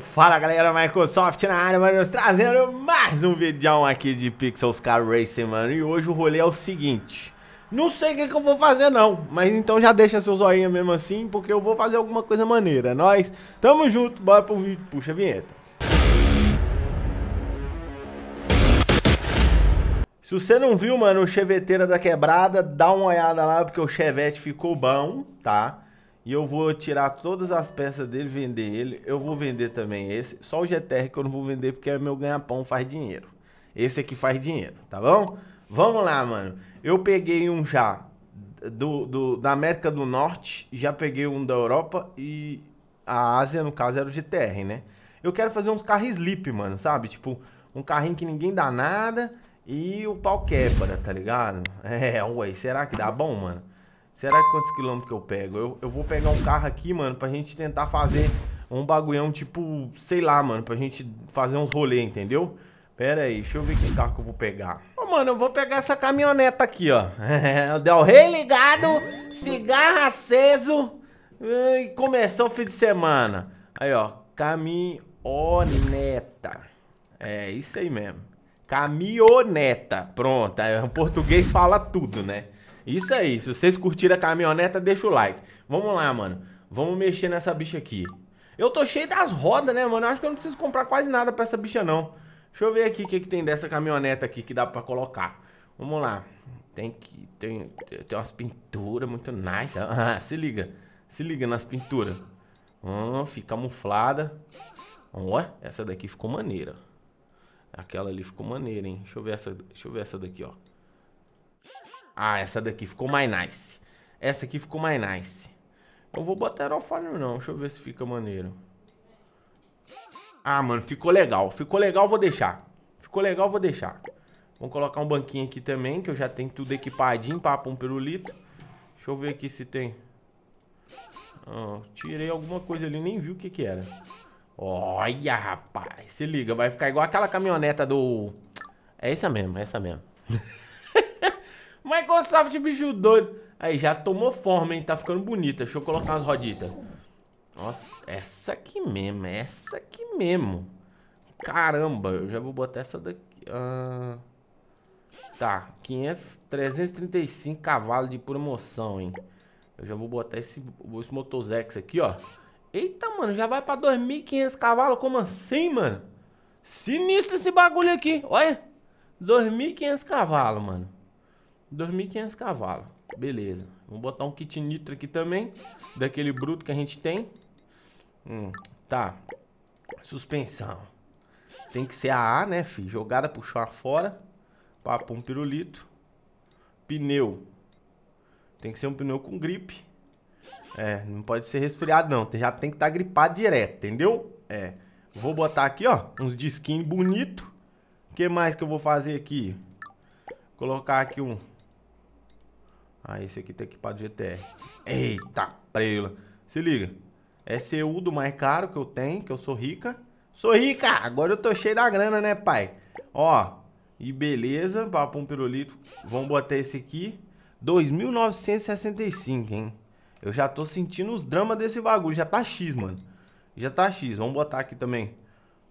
Fala galera, Microsoft na área, mano, trazendo mais um vídeo aqui de Pixels Car Racing, mano. E hoje o rolê é o seguinte: não sei o que, que eu vou fazer, não, mas então já deixa seu zoinho mesmo assim, porque eu vou fazer alguma coisa maneira. Nós tamo junto, bora pro vídeo, puxa a vinheta. Se você não viu, mano, o Cheveteira da Quebrada, dá uma olhada lá, porque o Chevette ficou bom, tá? E eu vou tirar todas as peças dele, vender ele. Eu vou vender também esse. Só o GTR que eu não vou vender porque é meu ganha-pão, faz dinheiro. Esse aqui faz dinheiro, tá bom? Vamos lá, mano. Eu peguei um já do, do, da América do Norte, já peguei um da Europa e a Ásia, no caso, era o GTR, né? Eu quero fazer uns carros sleep, mano, sabe? Tipo, um carrinho que ninguém dá nada e o pau quebra, tá ligado? É, ué, será que dá bom, mano? Será que quantos quilômetros que eu pego? Eu, eu vou pegar um carro aqui, mano, pra gente tentar fazer um bagulhão, tipo, sei lá, mano, pra gente fazer uns rolê, entendeu? Pera aí, deixa eu ver que carro que eu vou pegar. Ô, mano, eu vou pegar essa caminhoneta aqui, ó. O Del Rey ligado, cigarro aceso e começou o fim de semana. Aí, ó, caminhoneta. É, isso aí mesmo. Caminhoneta. Pronto, o português fala tudo, né? Isso aí, se vocês curtiram a caminhoneta, deixa o like. Vamos lá, mano. Vamos mexer nessa bicha aqui. Eu tô cheio das rodas, né, mano? Eu acho que eu não preciso comprar quase nada pra essa bicha, não. Deixa eu ver aqui o que, que tem dessa caminhoneta aqui que dá pra colocar. Vamos lá. Tem que... Tem, tem umas pinturas muito nice. Ah, se liga. Se liga nas pinturas. Ah, fica camuflada. Ó, essa daqui ficou maneira. Aquela ali ficou maneira, hein? Deixa eu ver essa, deixa eu ver essa daqui, ó. Ah, essa daqui ficou mais nice. Essa aqui ficou mais nice. Eu vou botar aerofólio não. Deixa eu ver se fica maneiro. Ah, mano, ficou legal. Ficou legal, vou deixar. Ficou legal, vou deixar. Vamos colocar um banquinho aqui também, que eu já tenho tudo equipadinho, papo um pirulito. Deixa eu ver aqui se tem... Ah, tirei alguma coisa ali, nem vi o que que era. Olha, rapaz. Se liga, vai ficar igual aquela caminhoneta do... É essa mesmo, é essa mesmo. Microsoft, bicho doido. Aí, já tomou forma, hein? Tá ficando bonita. Deixa eu colocar umas roditas. Nossa, essa aqui mesmo. Essa aqui mesmo. Caramba, eu já vou botar essa daqui. Ah, tá, 500, 335 cavalos de pura moção, hein? Eu já vou botar esse, esse Motozex aqui, ó. Eita, mano, já vai pra 2.500 cavalos? Como assim, mano? Sinistro esse bagulho aqui. Olha. 2.500 cavalos, mano. 2.500 cavalos. Beleza. Vamos botar um kit nitro aqui também. Daquele bruto que a gente tem. Hum, tá. Suspensão. Tem que ser a A, né, filho? Jogada, puxar fora. Papo um pirulito. Pneu. Tem que ser um pneu com gripe. É, não pode ser resfriado não. Já tem que estar tá gripado direto, entendeu? É. Vou botar aqui, ó, uns disquinhos bonitos. O que mais que eu vou fazer aqui? Colocar aqui um ah, esse aqui tá equipado GTR. Eita, prela. Se liga. SU do mais caro que eu tenho, que eu sou rica. Sou rica! Agora eu tô cheio da grana, né, pai? Ó, e beleza, papo um pirulito. Vamos botar esse aqui. 2.965, hein? Eu já tô sentindo os dramas desse bagulho. Já tá X, mano. Já tá X. Vamos botar aqui também.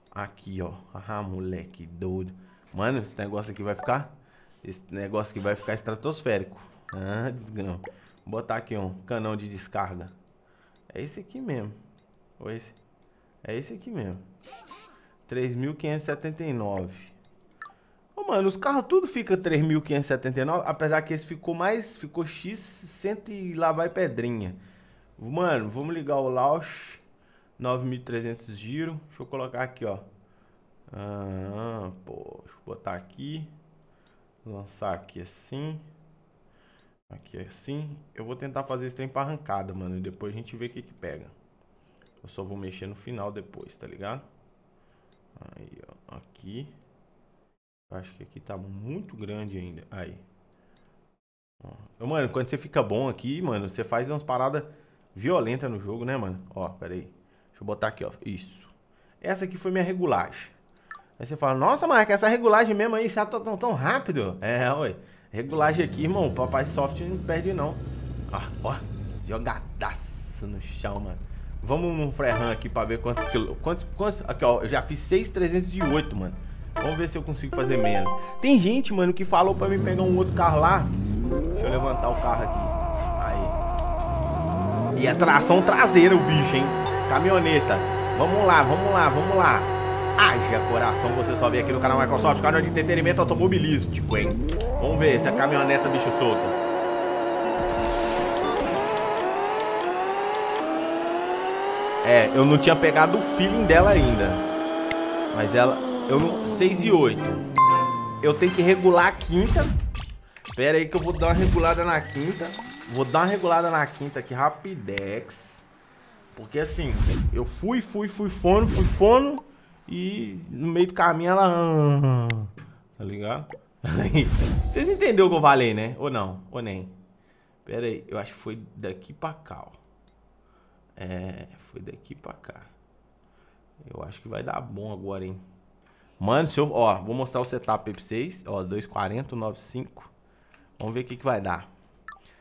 Aqui, ó. Ah, moleque doido. Mano, esse negócio aqui vai ficar... Esse negócio aqui vai ficar estratosférico. Ah, desgrama. Vou botar aqui um canão de descarga. É esse aqui mesmo. Ou esse? É esse aqui mesmo. 3.579. Ô, mano, os carros tudo fica 3.579. Apesar que esse ficou mais... Ficou X, cento e lá vai pedrinha. Mano, vamos ligar o Lausch. 9.300 giro. Deixa eu colocar aqui, ó. Ah, pô. Deixa eu botar aqui. Lançar aqui assim. Aqui assim. Eu vou tentar fazer esse trem pra arrancada, mano. E depois a gente vê o que que pega. Eu só vou mexer no final depois, tá ligado? Aí, ó. Aqui. Acho que aqui tá muito grande ainda. Aí. Ó. Mano, quando você fica bom aqui, mano, você faz umas paradas violentas no jogo, né, mano? Ó, pera aí. Deixa eu botar aqui, ó. Isso. Essa aqui foi minha regulagem. Aí você fala, nossa, Marca, essa regulagem mesmo aí, está tão, tão rápido. É, oi. Regulagem aqui, irmão. Papai Soft não perde, não. Ó, ó. Jogadaço no chão, mano. Vamos num Freehan aqui pra ver quantos quilômetros. Quantos, quantos, aqui, ó. Eu já fiz 6,308, mano. Vamos ver se eu consigo fazer menos. Tem gente, mano, que falou pra mim pegar um outro carro lá. Deixa eu levantar o carro aqui. Aí. E a tração traseira o bicho, hein? Caminhoneta. Vamos lá, vamos lá, vamos lá. Haja coração, você só vê aqui no canal Microsoft, canal de entretenimento automobilístico, hein? Vamos ver se a caminhoneta bicho solta. É, eu não tinha pegado o feeling dela ainda. Mas ela... Eu não... 6 e 8. Eu tenho que regular a quinta. Pera aí que eu vou dar uma regulada na quinta. Vou dar uma regulada na quinta aqui, rapidex. Porque assim, eu fui, fui, fui fono, fui fono. E no meio do caminho ela... Tá ligado? Vocês entenderam o que eu falei, né? Ou não? Ou nem? Pera aí, eu acho que foi daqui pra cá, ó. É, foi daqui pra cá. Eu acho que vai dar bom agora, hein? Mano, se eu... Ó, vou mostrar o setup aí pra vocês. Ó, 240, 95. Vamos ver o que que vai dar.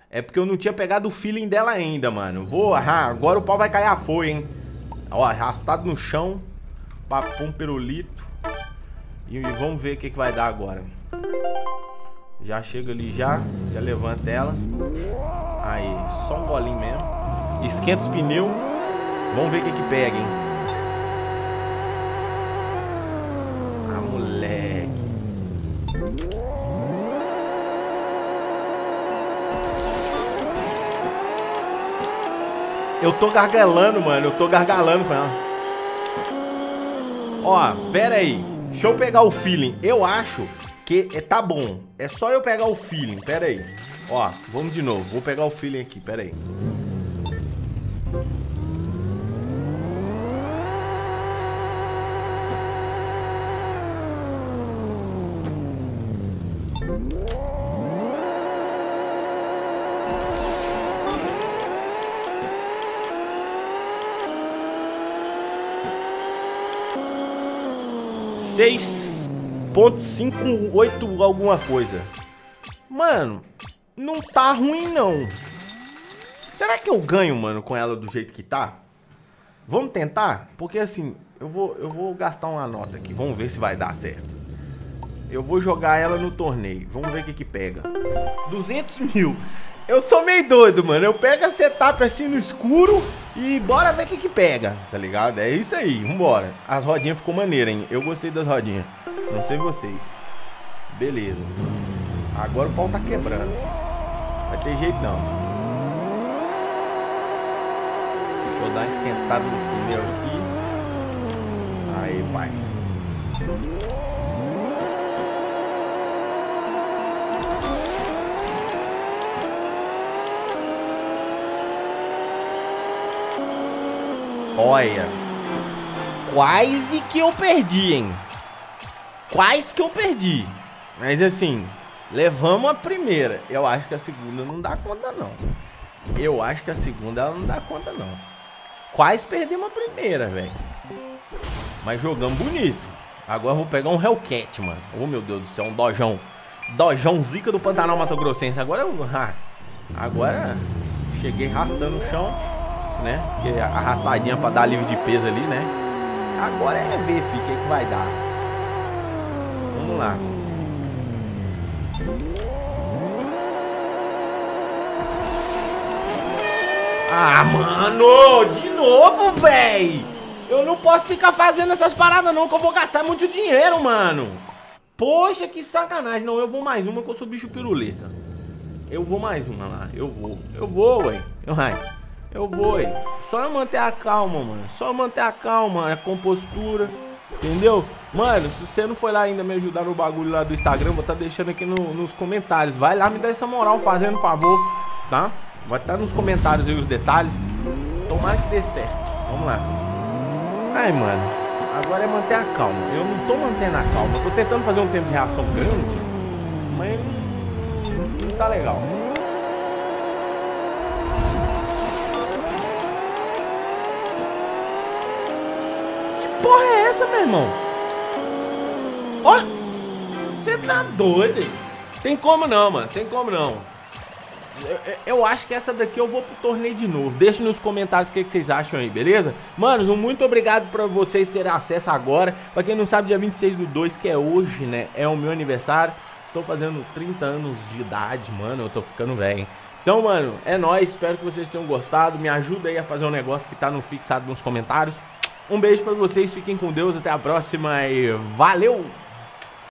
É porque eu não tinha pegado o feeling dela ainda, mano. Vou... Ah, agora o pau vai cair a folha, hein? Ó, arrastado no chão. Papum perolito. E, e vamos ver o que que vai dar agora. Já chega ali já. Já levanta ela. Aí, só um golinho mesmo. Esquenta os pneus. Vamos ver o que que pega, hein? Ah, moleque. Eu tô gargalando, mano. Eu tô gargalando com ela. Ó, pera aí. Deixa eu pegar o feeling. Eu acho que é, tá bom. É só eu pegar o feeling. Pera aí. Ó, vamos de novo. Vou pegar o feeling aqui. Pera aí. Seis ponto cinco oito alguma coisa. Mano, não tá ruim não. Será que eu ganho, mano, com ela do jeito que tá? Vamos tentar? Porque assim, eu vou, eu vou gastar uma nota aqui. Vamos ver se vai dar certo. Eu vou jogar ela no torneio. Vamos ver o que que pega. 200 mil. Eu sou meio doido, mano. Eu pego a setup assim no escuro e bora ver o que que pega, tá ligado? É isso aí, vambora. As rodinhas ficou maneira, hein? Eu gostei das rodinhas. Não sei vocês. Beleza. Agora o pau tá quebrando. Vai ter jeito não. Deixa eu dar uma esquentada nos pneus aqui. Aí, pai. Olha. Quase que eu perdi, hein? Quase que eu perdi. Mas assim, levamos a primeira. Eu acho que a segunda não dá conta, não. Eu acho que a segunda ela não dá conta, não. Quase perdemos a primeira, velho. Mas jogamos bonito. Agora eu vou pegar um Hellcat, mano. Oh, meu Deus do céu, um Dojão. Dojão zica do Pantanal Mato Grossense. Agora eu... Ah, agora cheguei arrastando o chão né? Que arrastadinha pra dar livre de peso ali, né? Agora é ver, fica o que, que vai dar. Vamos lá. Ah, mano! De novo, véi! Eu não posso ficar fazendo essas paradas não, que eu vou gastar muito dinheiro, mano. Poxa, que sacanagem. Não, eu vou mais uma que eu sou bicho piruleta. Eu vou mais uma lá. Eu vou. Eu vou, ué. Eu vai. Eu vou, aí. Só manter a calma, mano. Só manter a calma, a compostura. Entendeu? Mano, se você não foi lá ainda me ajudar no bagulho lá do Instagram, vou estar tá deixando aqui no, nos comentários. Vai lá me dar essa moral, fazendo favor, tá? Vai estar tá nos comentários aí os detalhes. Tomara que dê certo. Vamos lá. Ai, mano. Agora é manter a calma. Eu não tô mantendo a calma. Eu tô tentando fazer um tempo de reação grande, mas não tá legal. porra é essa, meu irmão? Ó, você tá doido, hein? Tem como não, mano. Tem como não. eu, eu, acho que essa daqui eu vou pro torneio de novo. Deixe nos comentários o que, que, vocês acham aí, beleza? Manos, muito obrigado pra vocês terem acesso agora. Pra quem não sabe, dia 26 do 2, que é hoje, né? É o meu aniversário. Estou fazendo 30 anos de idade, mano. Eu tô ficando velho. Então, mano, é nóis. Espero que vocês tenham gostado. Me ajuda aí a fazer um negócio que tá no fixado nos comentários. Um beijo pra vocês. Fiquem com Deus. Até a próxima e valeu!